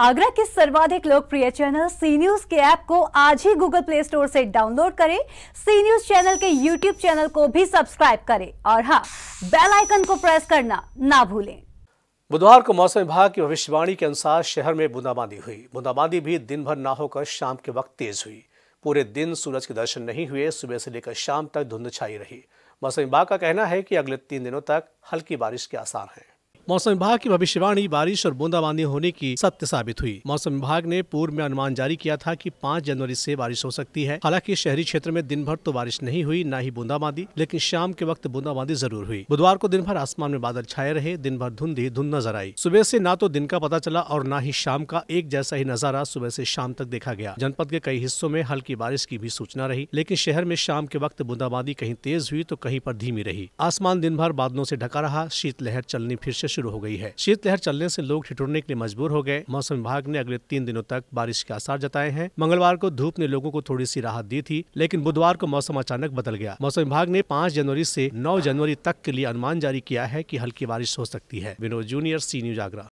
आगरा के सर्वाधिक लोकप्रिय चैनल सी न्यूज़ के ऐप को आज ही गूगल प्ले स्टोर से डाउनलोड करें। सी न्यूज़ चैनल के यूट्यूब चैनल को भी सब्सक्राइब करें। और हाँ बेल आइकन को प्रेस करना ना भूलें। बुधवार को मौसम विभाग की भविष्यवाणी के अनुसार शहर में बूंदाबांदी हुई। बूंदाबांदी भी दिन भर ना होकर शाम के वक्त तेज हुई। पूरे दिन सूरज के दर्शन नहीं हुए, सुबह से लेकर शाम तक धुंध छाई रही। मौसम विभाग का कहना है कि अगले तीन दिनों तक हल्की बारिश के आसार हैं। मौसम विभाग की भविष्यवाणी बारिश और बूंदाबांदी होने की सत्य साबित हुई। मौसम विभाग ने पूर्व में अनुमान जारी किया था कि 5 जनवरी से बारिश हो सकती है। हालाँकि शहरी क्षेत्र में दिन भर तो बारिश नहीं हुई, न ही बूंदाबांदी, लेकिन शाम के वक्त बूंदाबांदी ज़रूर हुई। बुधवार को दिन भर आसमान में बादल छाए रहे दिन भर धुंध ही धुंध नज़र आई। सुबह से न तो दिन का पता चला और न ही शाम का एक जैसा ही नज़ारा सुबह से शाम तक देखा गया। जनपद के कई हिस्सों में हल्की बारिश की भी सूचना रही, लेकिन शहर में शाम के वक्त बूंदाबांदी कहीं तेज हुई तो कहीं पर धीमी रही। आसमान दिन भर बादलों से ढका रहा, शीतलहर चलनी फिर से शुरू हो गई है। शीत शीतलहर चलने से लोग ठिठुरने के लिए मजबूर हो गए। मौसम विभाग ने अगले तीन दिनों तक बारिश के आसार जताए हैं। मंगलवार को धूप ने लोगों को थोड़ी सी राहत दी थी, लेकिन बुधवार को मौसम अचानक बदल गया। मौसम विभाग ने पाँच जनवरी ऐसी नौ जनवरी तक के लिए अनुमान जारी किया है की हल्की बारिश हो सकती है। Vinod junior, C news Agra.